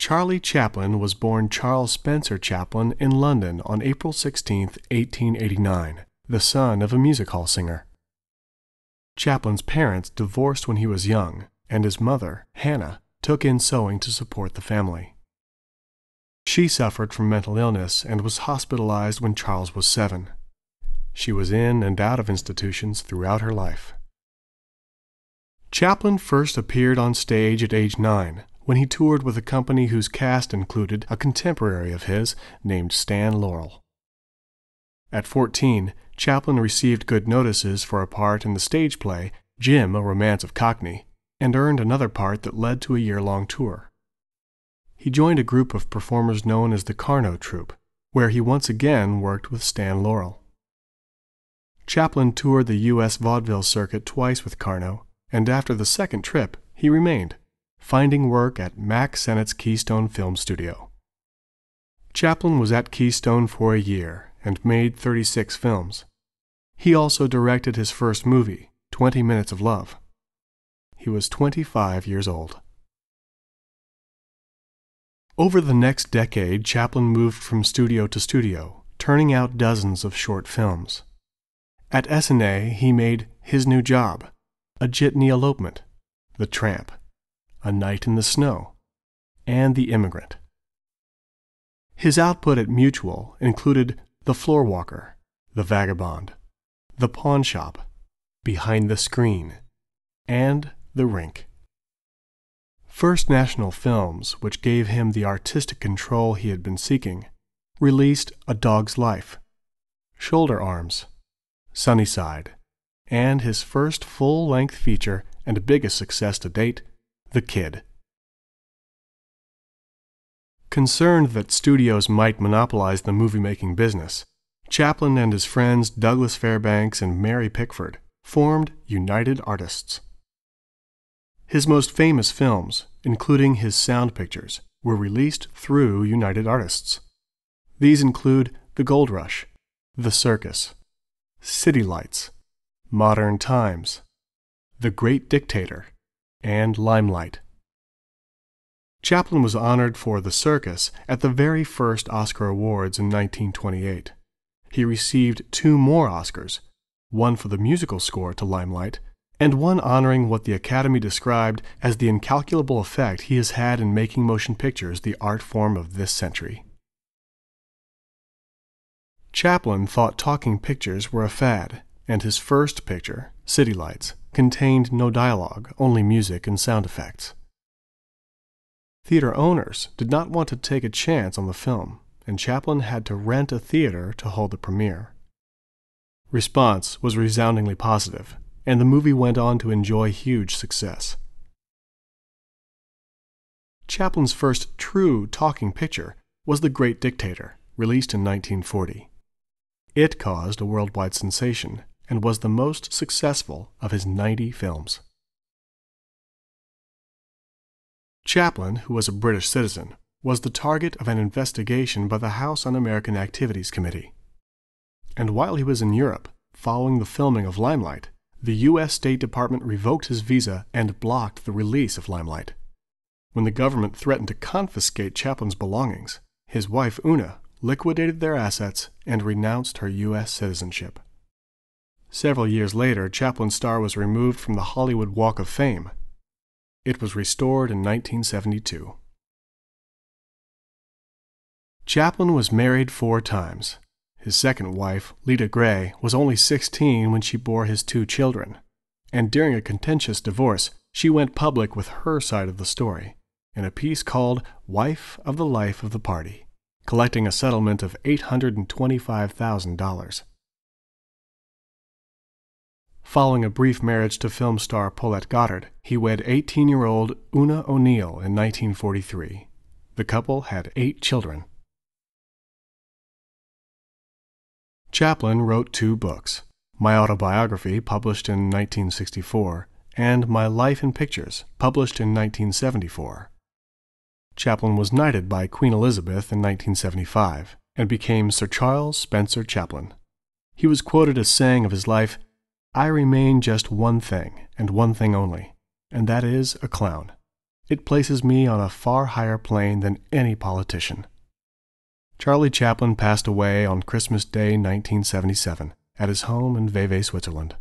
Charlie Chaplin was born Charles Spencer Chaplin in London on April 16, 1889, the son of a music hall singer. Chaplin's parents divorced when he was young, and his mother, Hannah, took in sewing to support the family. She suffered from mental illness and was hospitalized when Charles was seven. She was in and out of institutions throughout her life. Chaplin first appeared on stage at age nine when he toured with a company whose cast included a contemporary of his named Stan Laurel. At 14, Chaplin received good notices for a part in the stage play Jim, a Romance of Cockayne, and earned another part that led to a year long tour he joined a group of performers known as the Karno Troupe, where he once again worked with Stan Laurel. Chaplin toured the U.S. vaudeville circuit twice with Karno, and after the second trip, he remained, finding work at Mack Sennett's Keystone Film Studio. Chaplin was at Keystone for a year and made 36 films. He also directed his first movie, 20 Minutes of Love. He was 25 years old. Over the next decade, Chaplin moved from studio to studio, turning out dozens of short films. At Essanay, he made His New Job, A Jitney Elopement, The Tramp, A Night in the Show, and The Immigrant. His output at Mutual included The Floorwalker, The Vagabond, The Pawn Shop, Behind the Screen, and The Rink. First National Films, which gave him the artistic control he had been seeking, released A Dog's Life, Shoulder Arms, Sunnyside, and his first full length feature and biggest success to date, The Kid. Concerned that studios might monopolize the movie making business, Chaplin and his friends Douglas Fairbanks and Mary Pickford formed United Artists. His most famous films, including his sound pictures, were released through United Artists. These include The Gold Rush, The Circus, City Lights, Modern Times, The Great Dictator, and Limelight. Chaplin was honored for The Circus at the very first Oscar Awards in 1928. He received two more Oscars, one for the musical score to Limelight and one honoring what the Academy described as the incalculable effect he has had in making motion pictures the art form of this century. Chaplin thought talking pictures were a fad, and his first picture, City Lights, contained no dialogue, only music and sound effects. Theater owners did not want to take a chance on the film, and Chaplin had to rent a theater to hold the premiere. Response was resoundingly positive, and the movie went on to enjoy huge success. Chaplin's first true talking picture was The Great Dictator, released in 1940. It caused a worldwide sensation and was the most successful of his 90 films. Chaplin, who was a British citizen, was the target of an investigation by the House Un American Activities Committee. And while he was in Europe, following the filming of Limelight, the U.S. State Department revoked his visa and blocked the release of Limelight. When the government threatened to confiscate Chaplin's belongings, his wife Oona liquidated their assets and renounced her U.S. citizenship. Several years later, Chaplin's star was removed from the Hollywood Walk of Fame. It was restored in 1972. Chaplin was married four times. His second wife, Lita Grey, was only 16 when she bore his two children, and during a contentious divorce, she went public with her side of the story in a piece called Wife of the Life of the Party, collecting a settlement of $825,000. Following a brief marriage to film star Paulette Goddard, he wed 18 year old Oona O'Neill in 1943. The couple had eight children. Chaplin wrote two books my autobiography, published in 1964, and My Life in Pictures, published in 1974. Chaplin was knighted by Queen Elizabeth in 1975 and became Sir Charles Spencer Chaplin. He was quoted as saying of his life, I remain just one thing, and one thing only, and that is a clown. It places me on a far higher plane than any politician. Charlie Chaplin passed away on Christmas Day 1977 at his home in Vevey, Switzerland.